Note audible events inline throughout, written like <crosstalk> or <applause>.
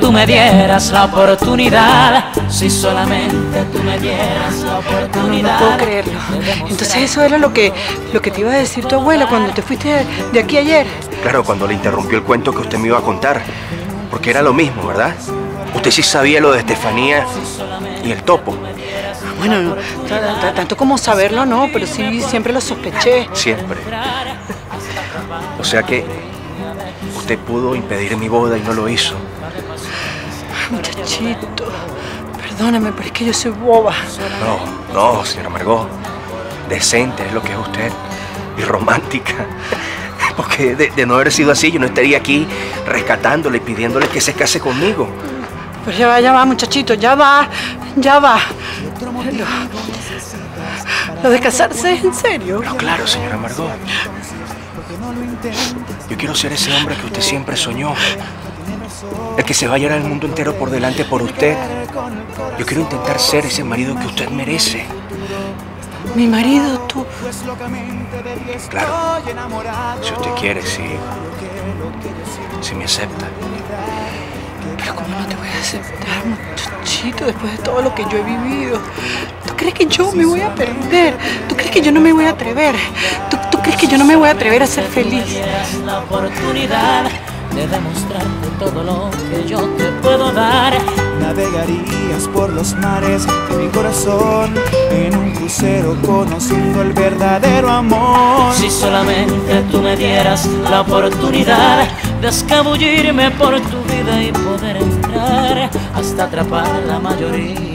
tú me dieras la oportunidad, si solamente tú me dieras la oportunidad. No puedo creerlo. Entonces eso era lo que, lo que te iba a decir tu abuela cuando te fuiste de aquí ayer. Claro, cuando le interrumpió el cuento que usted me iba a contar. Porque era lo mismo, ¿verdad? Usted sí sabía lo de Estefanía y el topo. Bueno, ta- ta- tanto como saberlo no, pero sí siempre lo sospeché. Siempre. O sea que usted pudo impedir mi boda y no lo hizo. Muchachito, perdóname, pero es que yo soy boba. No, no, señora Margot. Decente es lo que es usted. Y romántica. <laughs> Porque de, de no haber sido así, yo no estaría aquí rescatándole y pidiéndole que se case conmigo. Pero ya va, ya va, muchachito, ya va, ya va. Lo, lo de casarse es en serio. Pero claro, señora Margot. Yo quiero ser ese hombre que usted siempre soñó. El que se va a llevar el mundo entero por delante por usted. Yo quiero intentar ser ese marido que usted merece. Mi marido, tú. Claro. Si usted quiere, si. Si me acepta. Pero ¿cómo no te voy a aceptar, muchachito, después de todo lo que yo he vivido? ¿Tú crees que yo me voy a perder? ¿Tú crees que yo no me voy a atrever? ¿Tú, tú crees que yo no me voy a atrever a ser feliz? la oportunidad de demostrarte todo lo que yo te puedo dar. Navegarías por los mares de mi corazón en un crucero conociendo el verdadero amor. Si solamente tú me dieras la oportunidad de escabullirme por tu vida y poder entrar hasta atrapar la mayoría.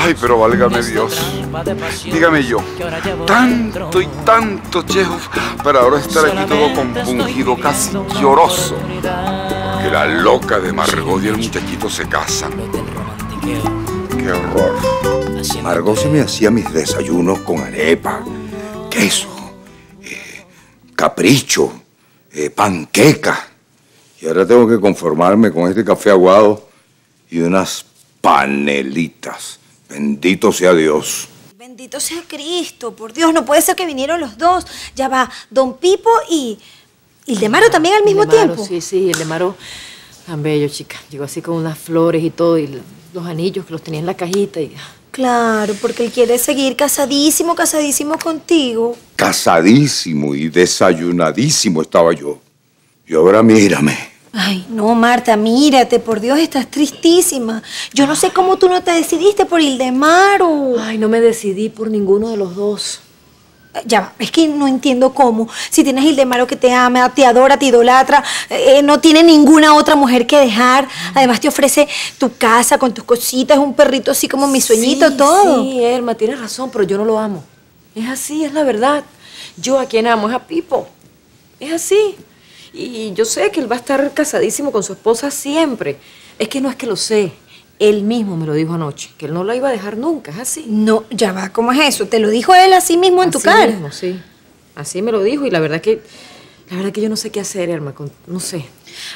Ay, pero válgame Dios. Dígame yo, tanto y tanto, Chekhov, para ahora estar aquí todo compungido, casi lloroso. Que la loca de Margot y el muchachito se casan. ¡Qué horror! Margot se me hacía mis desayunos con arepa, queso, eh, capricho, eh, panqueca. Y ahora tengo que conformarme con este café aguado y unas panelitas. Bendito sea Dios. Bendito sea Cristo, por Dios, no puede ser que vinieron los dos. Ya va, Don Pipo y Ildemaro también al mismo Ildemaro, tiempo. Sí, sí, el de Maro, tan bello, chica. Llegó así con unas flores y todo, y los anillos que los tenía en la cajita. y Claro, porque él quiere seguir casadísimo, casadísimo contigo. Casadísimo y desayunadísimo estaba yo. Y ahora mírame. Ay, no, Marta, mírate, por Dios, estás tristísima. Yo no sé cómo tú no te decidiste por Ildemaro. Ay, no me decidí por ninguno de los dos. Ya va, es que no entiendo cómo. Si tienes Ildemaro que te ama, te adora, te idolatra, eh, no tiene ninguna otra mujer que dejar. Además te ofrece tu casa con tus cositas, un perrito así como mi sueñito, Sí, todo. Sí, Erma, tienes razón, pero yo no lo amo. Es así, es la verdad. Yo a quien amo es a Pipo. Es así. Y yo sé que él va a estar casadísimo con su esposa siempre. Es que no es que lo sé. Él mismo me lo dijo anoche, que él no la iba a dejar nunca, es así. No, ya va, ¿cómo es eso? ¿Te lo dijo él así mismo en tu Así cara? mismo, sí. Así me lo dijo y la verdad que la verdad que yo no sé qué hacer, Erma, con- no sé.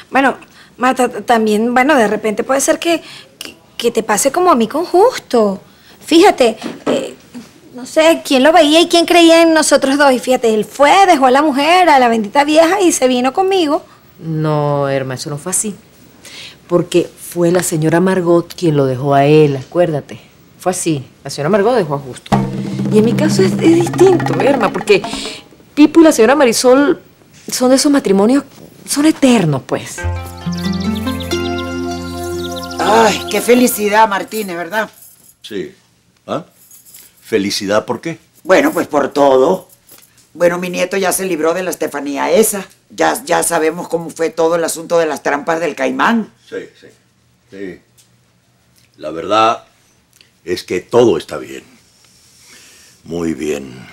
Bueno, Marta, también, bueno, de repente puede ser que, que, que te pase como a mí con Justo. Fíjate, eh, no sé quién lo veía y quién creía en nosotros dos. Y fíjate, él fue, dejó a la mujer, a la bendita vieja y se vino conmigo. No, Erma, eso no fue así. Porque fue la señora Margot quien lo dejó a él, acuérdate. Fue así. La señora Margot dejó a Justo. Y en mi caso es, es distinto, Erma, porque Pipo y la señora Marisol son de esos matrimonios, son eternos, pues. Ay, qué felicidad, Martínez, ¿verdad? Sí. ¿Ah? ¿Felicidad por qué? Bueno, pues por todo. Bueno, mi nieto ya se libró de la Estefanía esa. Ya, ya sabemos cómo fue todo el asunto de las trampas del caimán. Sí, sí. Sí. La verdad es que todo está bien. Muy bien.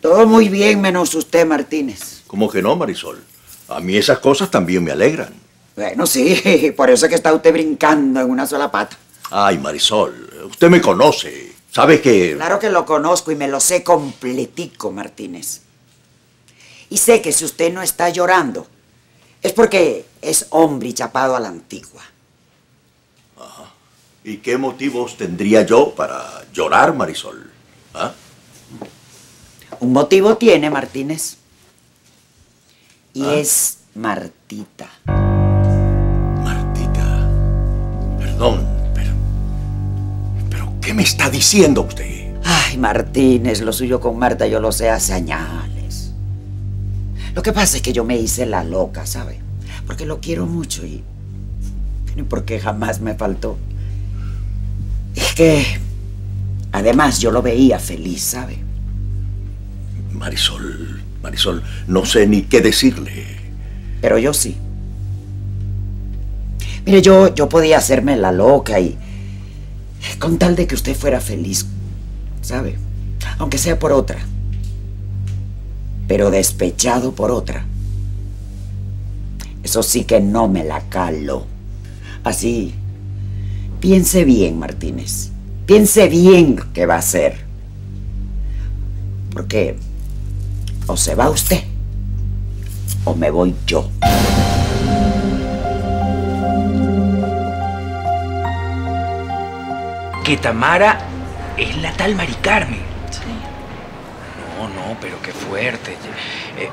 Todo muy bien, menos usted, Martínez. ¿Cómo que no, Marisol? A mí esas cosas también me alegran. Bueno, sí, <laughs> por eso es que está usted brincando en una sola pata. Ay, Marisol, usted me conoce. ¿Sabe que...? Claro que lo conozco y me lo sé completico, Martínez. Y sé que si usted no está llorando, es porque es hombre y chapado a la antigua. Ajá. ¿Y qué motivos tendría yo para llorar, Marisol? ¿Ah? Un motivo tiene, Martínez. Y ¿Ah? es Martita. Martita. Perdón. ¿Qué me está diciendo usted? Ay, Martínez, lo suyo con Marta yo lo sé hace años. Lo que pasa es que yo me hice la loca, ¿sabe? Porque lo quiero mucho y... y porque jamás me faltó. Es que... Además, yo lo veía feliz, ¿sabe? Marisol, Marisol, no sé ni qué decirle. Pero yo sí. Mire, yo, yo podía hacerme la loca y... Con tal de que usted fuera feliz, ¿sabe? Aunque sea por otra. Pero despechado por otra. Eso sí que no me la calo. Así, piense bien, Martínez. Piense bien qué va a hacer. Porque o se va usted o me voy yo. Que Tamara es la tal Mari Carmen. No, no, pero qué fuerte. Eh,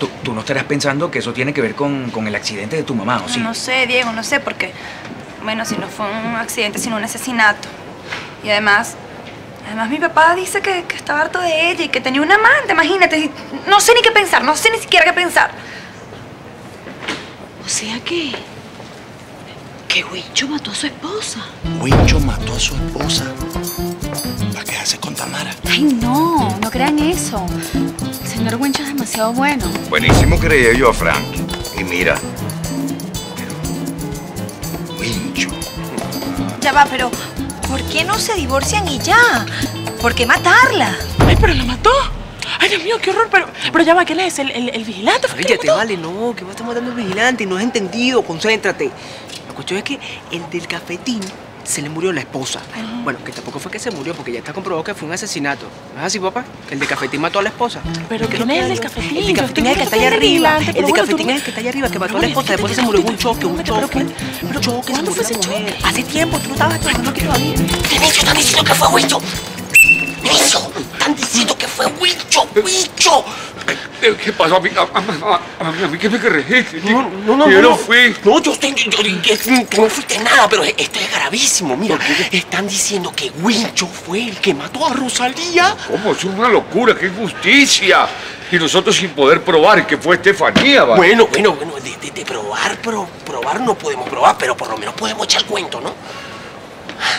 tú, tú no estarás pensando que eso tiene que ver con, con el accidente de tu mamá, ¿o sí? No sé, Diego, no sé, porque, bueno, si no fue un accidente, sino un asesinato. Y además, además mi papá dice que, que estaba harto de ella y que tenía un amante, imagínate. No sé ni qué pensar, no sé ni siquiera qué pensar. O sea que... Que Huicho mató a su esposa. Huicho mató a su esposa para quedarse con Tamara. Ay, no, no crean eso. El señor Wincho es demasiado bueno. Buenísimo creía yo a Frank. Y mira, Wincho. Ya va, pero ¿por qué no se divorcian y ya? ¿Por qué matarla? Ay, pero la mató. Ay, Dios mío, qué horror. Pero, pero ya va, ¿quién es? ¿El, el, el vigilante? ¿Fue que la Cállate, mató? vale, no, que vos estás matando al vigilante, no has entendido, concéntrate. La cuestión es que el del cafetín se le murió la esposa. Bueno, que tampoco fue que se murió, porque ya está comprobado que fue un asesinato. ¿No es así, papá? El de cafetín mató a la esposa. ¿Pero quién es el del cafetín? El de cafetín es el que está allá arriba. El de cafetín es el que está allá arriba, que mató a la esposa. Después se murió en un choque, un choque. pero- Un choque, ¿cuándo fue ese choque? Hace tiempo, tú no estabas trabajando aquí todavía. ¿Qué bicho están diciendo que fue Huicho? ¡Bicho! Están diciendo que fue Huicho, Huicho. ¿Qué pasó a mí? A, a- a- a mí, a mí que me corregiste. No, no, no, Yo no, no fui. No, yo estoy. Yo, tú no fuiste nada, pero esto es gravísimo. Mira, están diciendo que Wincho fue el que mató a Rosalía. ¿Cómo? Es una locura, qué injusticia. Y nosotros sin poder probar que fue Estefanía, ¿vale? Bueno, bueno, bueno, de, de- de probar, pero probar no podemos probar, pero por lo menos podemos echar cuento, ¿no?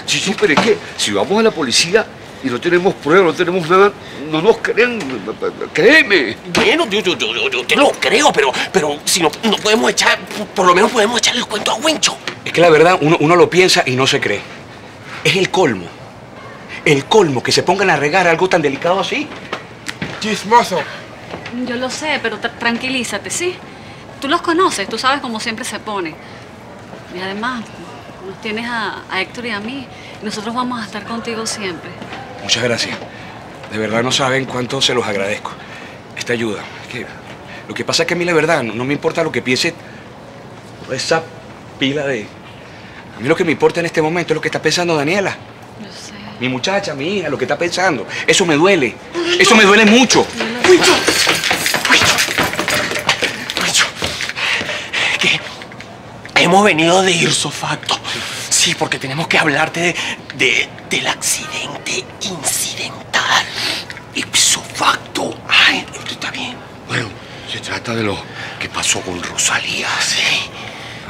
Sí, sí, pero es que si vamos a la policía y no tenemos pruebas, no tenemos nada, no nos creen. Créeme. Bueno, yo, yo, yo, yo- yo te lo creo, pero, pero si no, no podemos echar, por lo menos podemos echarle el cuento a Wincho. Es que la verdad, uno, uno lo piensa y no se cree. Es el colmo. El colmo que se pongan a regar algo tan delicado así. Chismoso. Yo lo sé, pero tra- tranquilízate, ¿sí? Tú los conoces, tú sabes cómo siempre se pone. Y además, nos tienes a, a Héctor y a mí. y nosotros vamos a estar contigo siempre. Muchas gracias. De verdad no saben cuánto se los agradezco. Esta ayuda. Es que lo que pasa es que a mí la verdad no, no me importa lo que piense esa pila de... A mí lo que me importa en este momento es lo que está pensando Daniela. Mi muchacha, mi hija, lo que está pensando. Eso me duele. Eso me duele mucho. que hemos venido de ipso facto. Sí, porque tenemos que hablarte de, de- del accidente incidental. Ipso facto. Ay, esto está bien. Bueno, se trata de lo que pasó con Rosalía. Sí.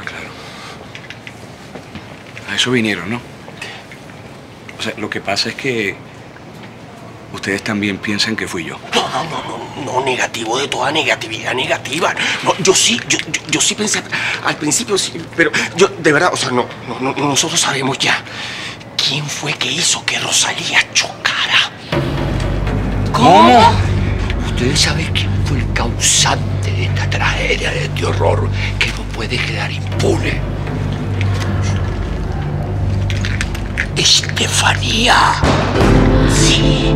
Ah, claro. A eso vinieron, ¿no? O sea, lo que pasa es que ustedes también piensan que fui yo. No, no, no, no, no, negativo de toda negatividad negativa. No, yo sí, yo, yo, yo sí pensé al principio, sí, pero yo, de verdad, o sea, no, no, no, nosotros sabemos ya quién fue que hizo que Rosalía chocara. ¿Cómo? Ustedes saben quién fue el causante de esta tragedia, de este horror, que no puede quedar impune. Estefanía. Sí.